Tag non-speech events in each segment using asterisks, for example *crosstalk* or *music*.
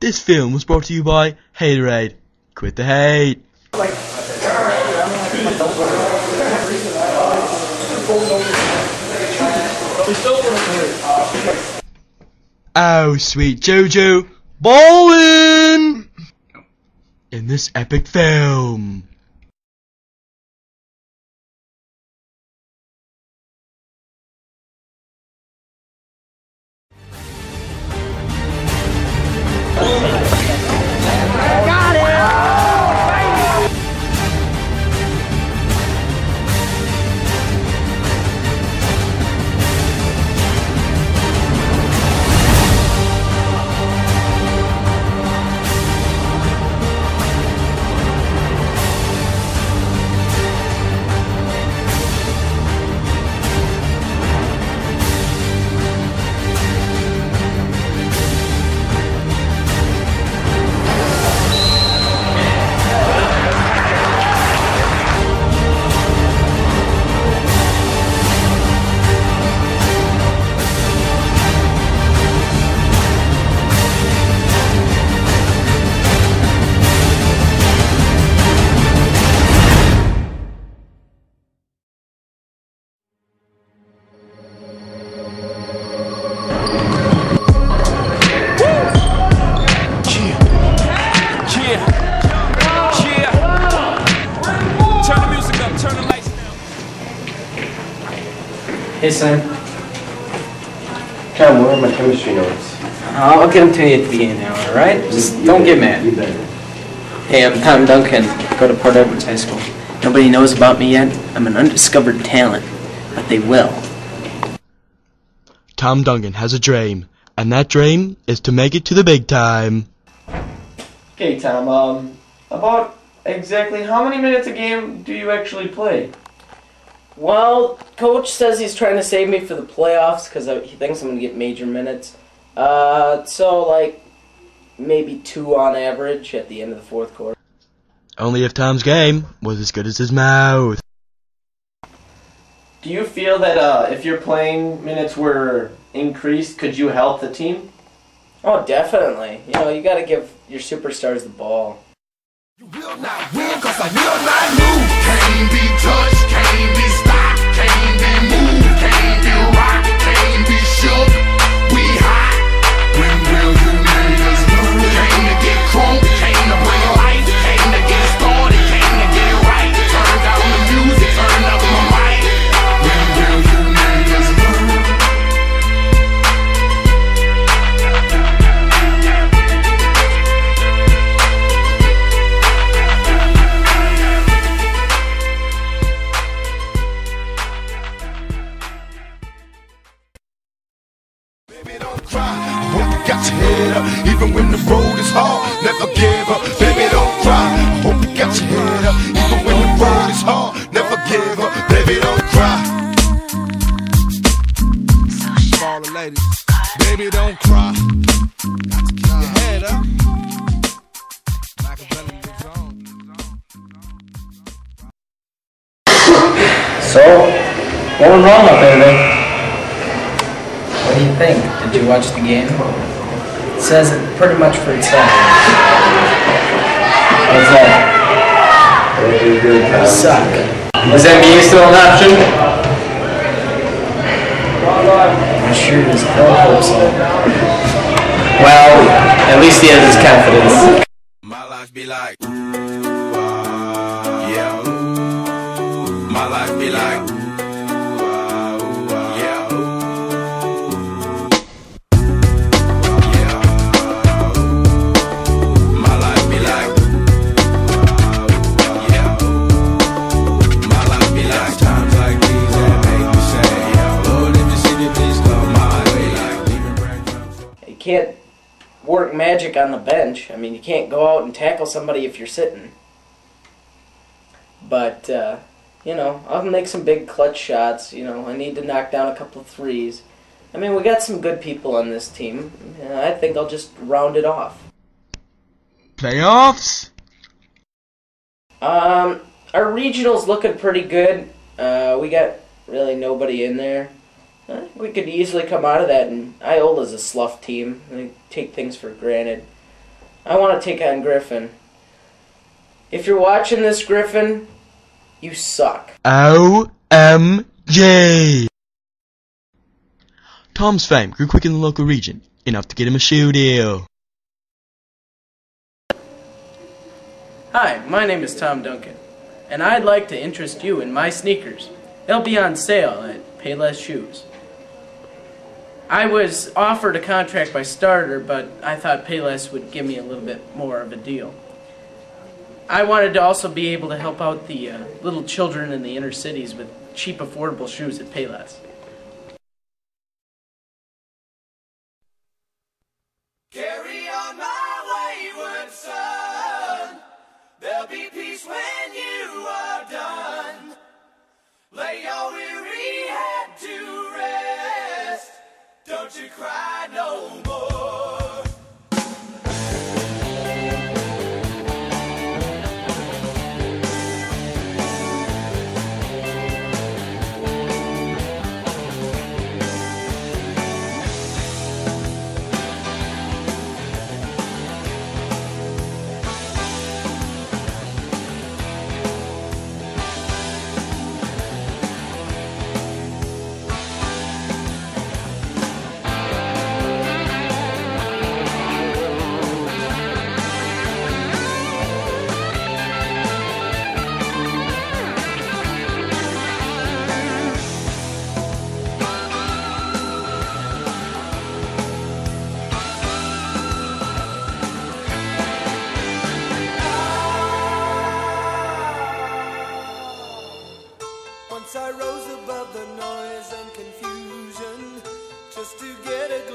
This film was brought to you by Haterade. Quit the hate. Oh, sweet Jojo, ballin' in this epic film. Hey, Sam. Cam, where are my chemistry notes? I'll get them to you at the beginning of the hour, alright? Just You don't better- get You mad. better. Hey, I'm Tom Duncan. Go to Port Edwards High School. Nobody knows about me yet. I'm an undiscovered talent, but they will. Tom Duncan has a dream, and that dream is to make it to the big time. Okay, Tom, um, about exactly how many minutes a game do you actually play? Well, coach says he's trying to save me for the playoffs because he thinks I'm gonna get major minutes. Uh, so like maybe two on average at the end of the fourth quarter. Only if Tom's game was as good as his mouth. Do you feel that uh, if your playing minutes were increased, could you help the team? Oh, definitely. You know, you got to give your superstars the ball. You Will not win cause I will not lose. Can't be touched, think? Did you watch the game? It says it pretty much for itself. What's that? You? Suck. Is NBA still an option? I sure as hell hope so. Well, at least he has his confidence. My life be like, ah, yeah. My life be like, work magic on the bench. I mean, you can't go out and tackle somebody if you're sitting. But, uh, you know, I'll make some big clutch shots. You know, I need to knock down a couple of threes. I mean, we got some good people on this team. and I think I'll just round it off. Playoffs? Um, our regional's looking pretty good. Uh, we got really nobody in there. I think we could easily come out of that, and Iola's a slough team. They take things for granted. I want to take on Griffin. If you're watching this, Griffin, you suck. OMG! Tom's fame grew quick in the local region, enough to get him a shoe deal. Hi, my name is Tom Duncan, and I'd like to interest you in my sneakers. They'll be on sale at Payless Shoes. I was offered a contract by Starter, but I thought Payless would give me a little bit more of a deal. I wanted to also be able to help out the uh, little children in the inner cities with cheap, affordable shoes at Payless.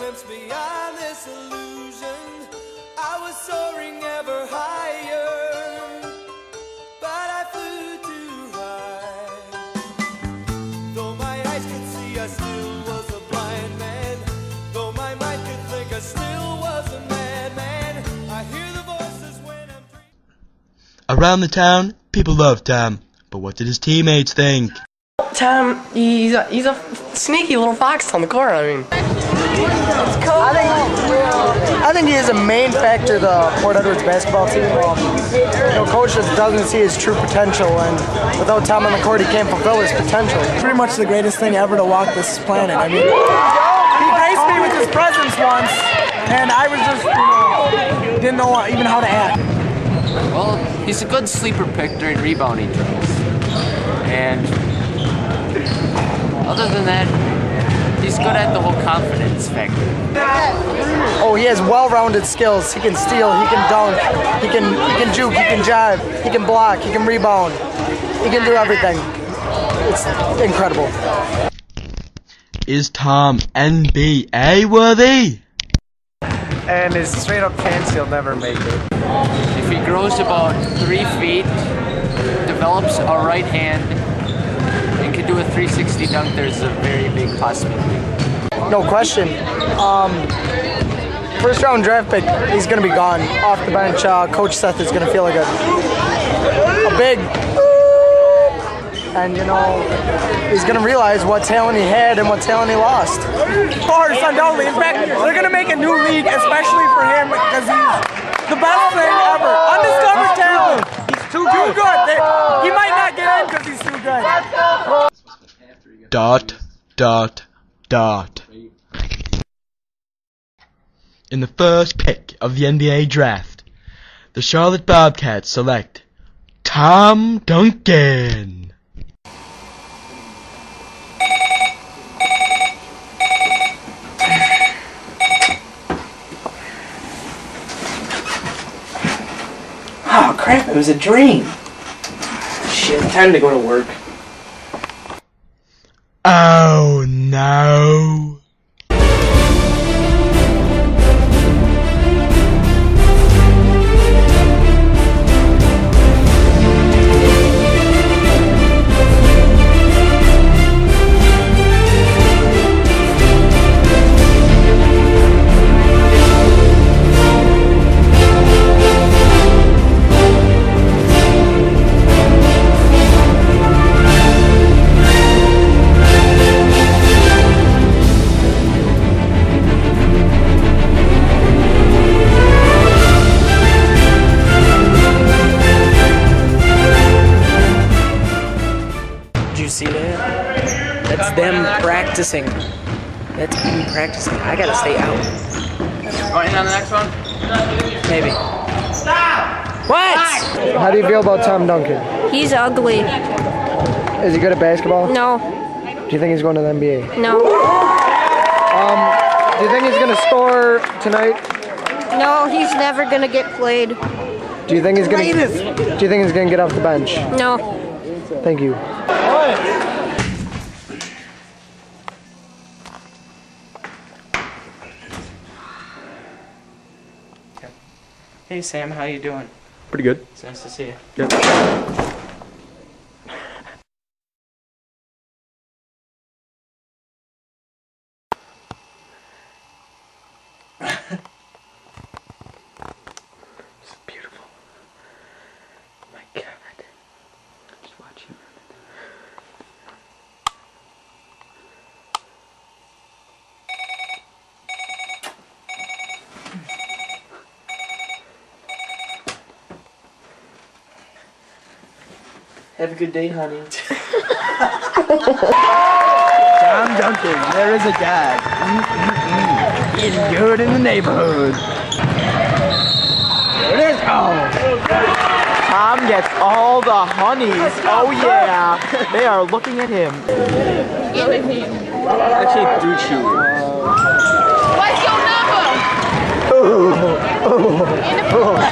Glimpse beyond this illusion. I was soaring ever higher, but I flew too high. Though my eyes could see, I still was a blind man. Though my mind could think, I still was a madman. I hear the voices when I'm dreaming. Around the town, people love Tom, but what did his teammates think? Tom, he's a, he's a sneaky little fox on the court. I mean, I think, I think he is a main factor to the Port Edwards basketball team. Um, you know, coach just doesn't see his true potential, and without Tom on the court, he can't fulfill his potential. Pretty much the greatest thing ever to walk this planet. I mean, he graced me with his presence once, and I was just, you know, didn't know even how to act. Well, he's a good sleeper pick during rebounding drills. And other than that, he's good at the whole confidence factor. Oh, he has well-rounded skills. He can steal, he can dunk, he can he can juke, he can jive, he can block, he can rebound, he can do everything. It's incredible. Is Tom NBA worthy? And his straight up chance he'll never make it. If he grows about three feet, develops a right hand, and do a 360 dunk, there's a very big possibility. No question. Um, first round draft pick, he's going to be gone off the bench. Uh, Coach Seth is going to feel like a, a big. And, you know, he's going to realize what talent he had and what talent he lost. Course, undoubtedly. In fact, they're going to make a new league, especially for him, because he's the best thing ever. Undiscovered talent. He's too good. Too good. They, he might not get in because he's too good. Dot, dot, dot. In the first pick of the NBA draft, the Charlotte Bobcats select Tom Duncan. Oh crap, it was a dream. Shit, time to go to work. Oh practicing. That's me practicing. I gotta stay out. Going on the next one? Maybe. Stop! What? How do you feel about Tom Duncan? He's ugly. Is he good at basketball? No, Do you think he's going to the NBA? no, Um, do you think he's going to score tonight? no. He's never gonna get played. Do you think he's going to? Do you think he's going to get off the bench? No. Thank you. Hey Sam, how you doing? Pretty good. It's nice to see you. Yep. Have a good day, honey. *laughs* Tom Duncan, there is a guy. Mm-mm-mm. Eating good in the neighborhood. There it is. Oh. Tom gets all the honeys. Oh yeah. They are looking at him. Actually, through chew. What's your number?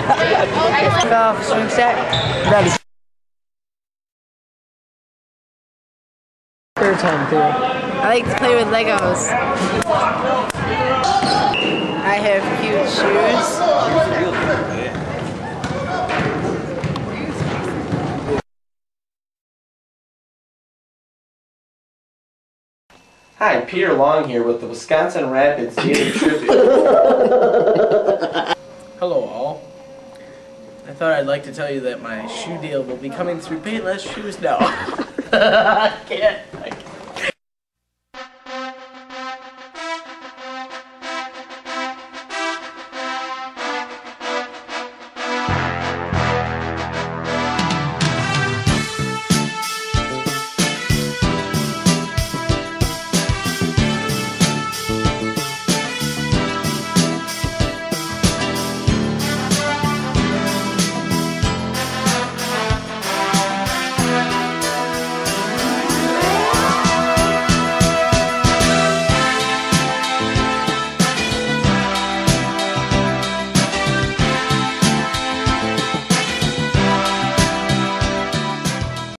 *laughs* Off swing set. That is Spare time, Theo. I like to play with Legos. I have cute shoes. Hi, Peter Long here with the Wisconsin Rapids Daily *laughs* Tribune. Hello, all. I thought I'd like to tell you that my shoe deal will be coming through Payless Shoes now. *laughs* I can't.